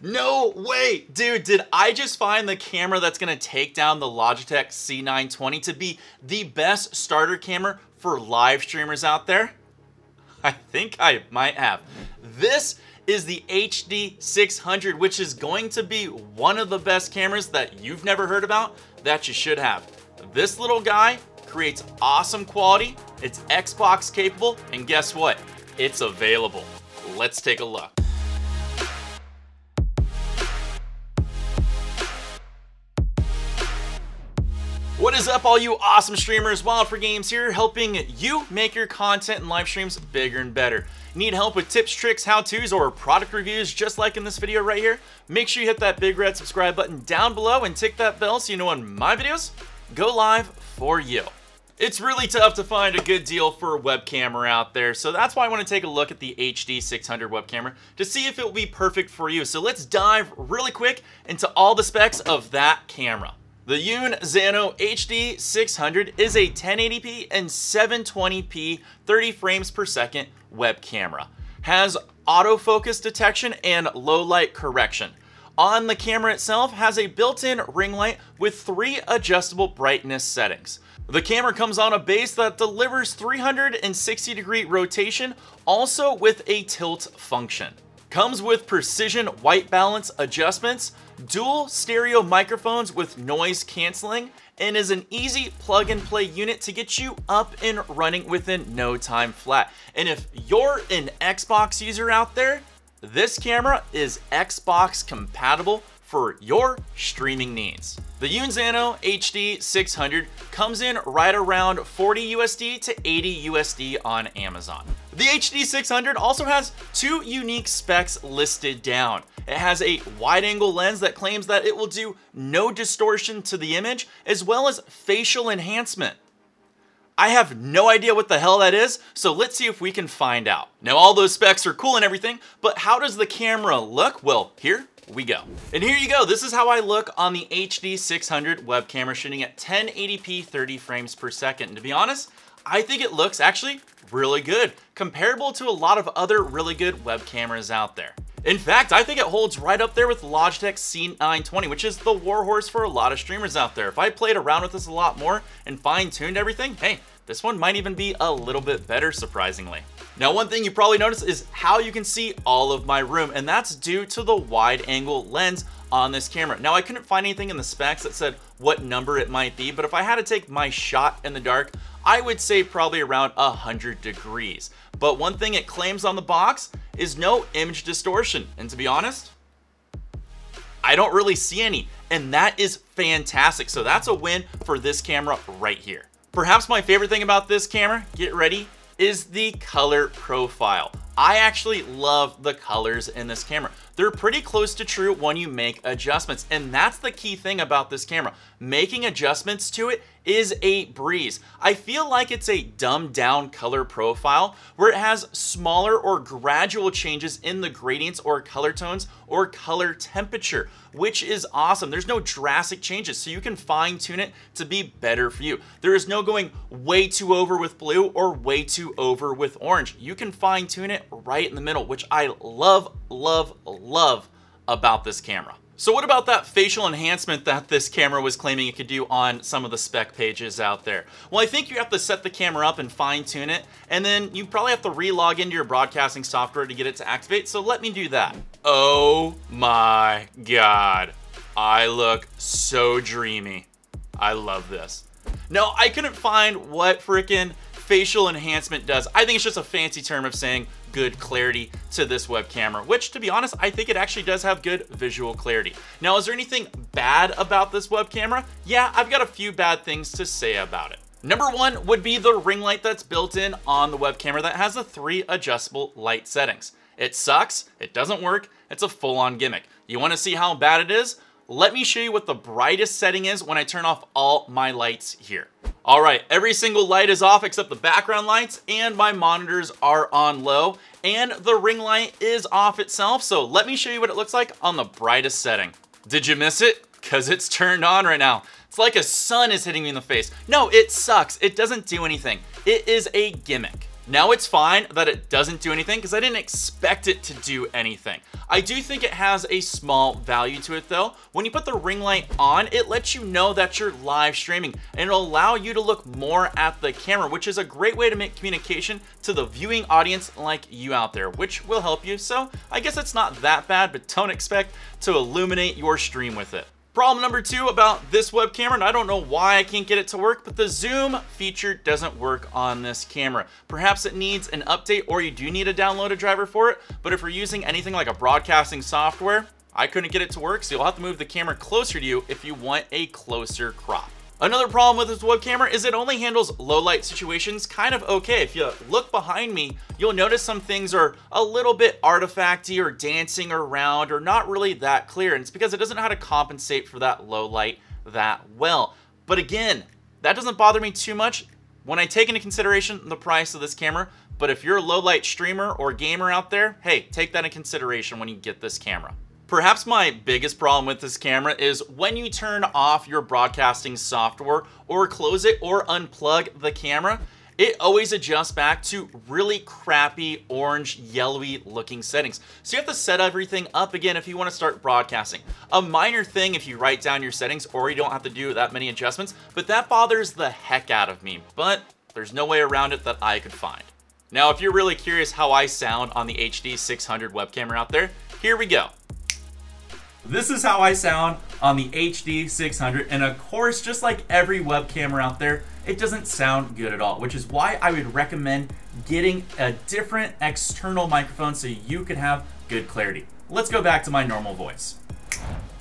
No way! Dude, did I just find the camera that's gonna take down the Logitech C920 to be the best starter camera for live streamers out there? I think I might have. This is the HD600, which is going to be one of the best cameras that you've never heard about that you should have. This little guy creates awesome quality, it's Xbox capable, and guess what? It's available. Let's take a look. What is up, all you awesome streamers? Wild for Games here, helping you make your content and live streams bigger and better. Need help with tips, tricks, how-tos, or product reviews just like in this video right here? Make sure you hit that big red subscribe button down below and tick that bell so you know when my videos go live for you. It's really tough to find a good deal for a web camera out there, so that's why I want to take a look at the HD600 web camera to see if it will be perfect for you. So let's dive really quick into all the specs of that camera. The Yun Xano HD 600 is a 1080p and 720p 30 frames per second web camera. Has autofocus detection and low light correction. On the camera itself has a built-in ring light with three adjustable brightness settings. The camera comes on a base that delivers 360 degree rotation, also with a tilt function. Comes with precision white balance adjustments, dual stereo microphones with noise canceling, and is an easy plug and play unit to get you up and running within no time flat. And if you're an Xbox user out there, this camera is Xbox compatible for your streaming needs. The Unzano HD 600 comes in right around 40 USD to 80 USD on Amazon. The HD 600 also has two unique specs listed down. It has a wide angle lens that claims that it will do no distortion to the image, as well as facial enhancement. I have no idea what the hell that is, so let's see if we can find out. Now all those specs are cool and everything, but how does the camera look? Well, here we go. And here you go, this is how I look on the HD 600 web camera shooting at 1080p 30 frames per second. And to be honest, I think it looks actually really good, comparable to a lot of other really good web cameras out there. In fact, I think it holds right up there with Logitech C920, which is the warhorse for a lot of streamers out there. If I played around with this a lot more and fine-tuned everything, hey, this one might even be a little bit better, surprisingly. Now, one thing you probably noticed is how you can see all of my room, and that's due to the wide angle lens on this camera. Now, I couldn't find anything in the specs that said what number it might be, but if I had to take my shot in the dark, I would say probably around 100 degrees. But one thing it claims on the box is no image distortion. And to be honest, I don't really see any. And that is fantastic. So that's a win for this camera right here. Perhaps my favorite thing about this camera, get ready, is the color profile. I actually love the colors in this camera. They're pretty close to true when you make adjustments. And that's the key thing about this camera. Making adjustments to it is a breeze. I feel like it's a dumbed down color profile where it has smaller or gradual changes in the gradients or color tones or color temperature, which is awesome. There's no drastic changes, so you can fine tune it to be better for you. There is no going way too over with blue or way too over with orange. You can fine tune it right in the middle, which I love, love, love about this camera. So what about that facial enhancement that this camera was claiming it could do on some of the spec pages out there? Well, I think you have to set the camera up and fine tune it, and then you probably have to re-log into your broadcasting software to get it to activate, so let me do that. Oh my God. I look so dreamy. I love this. No, I couldn't find what freaking facial enhancement does. I think it's just a fancy term of saying good clarity to this web camera, which to be honest, I think it actually does have good visual clarity. Now, is there anything bad about this web camera? Yeah, I've got a few bad things to say about it. Number one would be the ring light that's built in on the web camera that has the three adjustable light settings. It sucks, it doesn't work, it's a full-on gimmick. You wanna see how bad it is? Let me show you what the brightest setting is when I turn off all my lights here. All right, every single light is off except the background lights and my monitors are on low and the ring light is off itself. So let me show you what it looks like on the brightest setting. Did you miss it? Cause it's turned on right now. It's like a sun is hitting me in the face. No, it sucks. It doesn't do anything. It is a gimmick. Now it's fine that it doesn't do anything because I didn't expect it to do anything. I do think it has a small value to it though. When you put the ring light on, it lets you know that you're live streaming and it'll allow you to look more at the camera, which is a great way to make communication to the viewing audience like you out there, which will help you. So I guess it's not that bad, but don't expect to illuminate your stream with it. Problem number two about this web camera, and I don't know why I can't get it to work, but the zoom feature doesn't work on this camera. Perhaps it needs an update or you do need to download a driver for it, but if you're using anything like a broadcasting software, I couldn't get it to work, so you'll have to move the camera closer to you if you want a closer crop. Another problem with this web camera is it only handles low light situations kind of okay. If you look behind me, you'll notice some things are a little bit artifacty or dancing around or not really that clear. And it's because it doesn't know how to compensate for that low light that well. But again, that doesn't bother me too much when I take into consideration the price of this camera. But if you're a low light streamer or gamer out there, hey, take that in consideration when you get this camera. Perhaps my biggest problem with this camera is when you turn off your broadcasting software or close it or unplug the camera, it always adjusts back to really crappy orange yellowy looking settings. So you have to set everything up again if you want to start broadcasting. A minor thing if you write down your settings or you don't have to do that many adjustments, but that bothers the heck out of me. But there's no way around it that I could find. Now, if you're really curious how I sound on the HD 600 webcam out there, here we go. This is how I sound on the HD 600 and of course just like every webcam out there it doesn't sound good at all which is why I would recommend getting a different external microphone so you could have good clarity. Let's go back to my normal voice.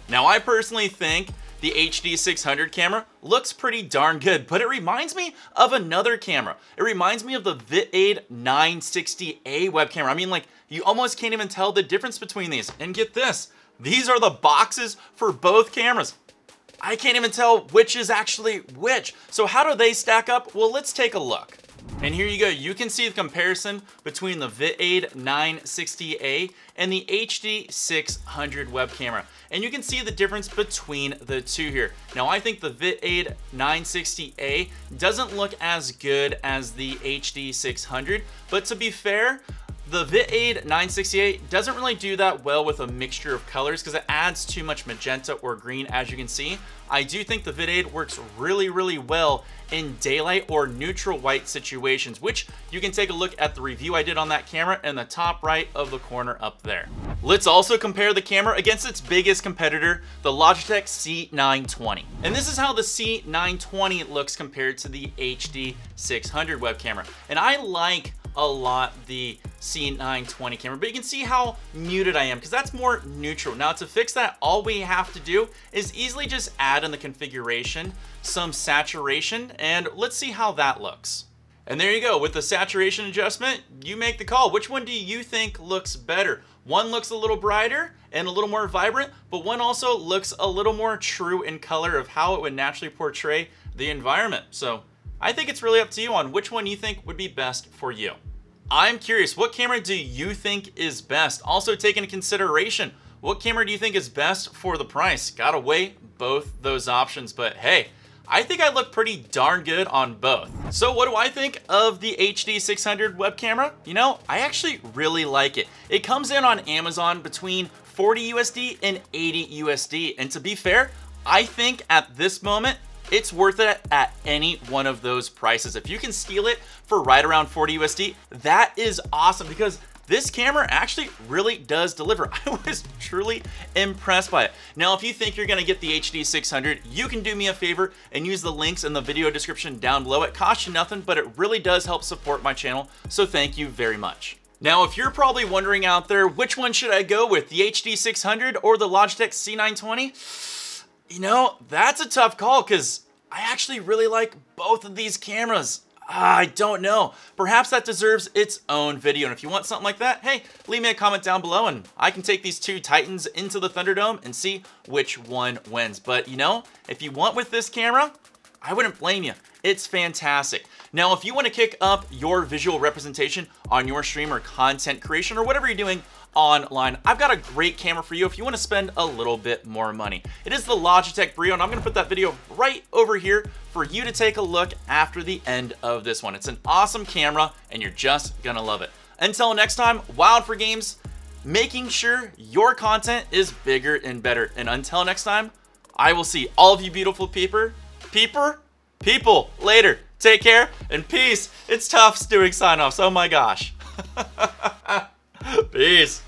Now I personally think the HD 600 camera looks pretty darn good, but it reminds me of another camera. It reminds me of the Vitade 960A web camera. I mean like you almost can't even tell the difference between these. And get this, these are the boxes for both cameras. I can't even tell which is actually which. So how do they stack up? Well, let's take a look. And here you go, you can see the comparison between the Vitade 960A and the HD 600 web camera. And you can see the difference between the two here. Now I think the Vitade 960A doesn't look as good as the HD 600, but to be fair, the Vitade 968 doesn't really do that well with a mixture of colors because it adds too much magenta or green as you can see. I do think the Vitade works really, really well in daylight or neutral white situations, which you can take a look at the review I did on that camera in the top right of the corner up there. Let's also compare the camera against its biggest competitor, the Logitech C920. And this is how the C920 looks compared to the HD 600 web camera. And I like a lot the C920 camera, but you can see how muted I am because that's more neutral. Now to fix that, all we have to do is easily just add in the configuration some saturation and let's see how that looks. And there you go, with the saturation adjustment, you make the call. Which one do you think looks better? One looks a little brighter and a little more vibrant, but one also looks a little more true in color of how it would naturally portray the environment. So I think it's really up to you on which one you think would be best for you. I'm curious, what camera do you think is best? Also take into consideration, what camera do you think is best for the price? Gotta weigh both those options, but hey, I think I look pretty darn good on both. So what do I think of the HD 600 web camera? You know, I actually really like it. It comes in on Amazon between 40 USD and 80 USD. And to be fair, I think at this moment, it's worth it at any one of those prices. If you can steal it for right around 40 USD, that is awesome because this camera actually really does deliver. I was truly impressed by it. Now, if you think you're gonna get the HD 600, you can do me a favor and use the links in the video description down below. It costs you nothing, but it really does help support my channel, so thank you very much. Now, if you're probably wondering out there, which one should I go with, the HD 600 or the Logitech C920? You know, that's a tough call because I actually really like both of these cameras. I don't know. Perhaps that deserves its own video. And if you want something like that, hey, leave me a comment down below and I can take these two Titans into the Thunderdome and see which one wins. But you know, if you want with this camera, I wouldn't blame you. It's fantastic. Now, if you want to kick up your visual representation on your stream or content creation or whatever you're doing online. I've got a great camera for you if you want to spend a little bit more money. It is the Logitech Brio, and I'm going to put that video right over here for you to take a look after the end of this one. It's an awesome camera, and you're just going to love it. Until next time, Wild for Games, making sure your content is bigger and better. And until next time, I will see all of you beautiful peeper, peeper, people later. Take care and peace. It's tough doing sign offs. Oh my gosh. Peace.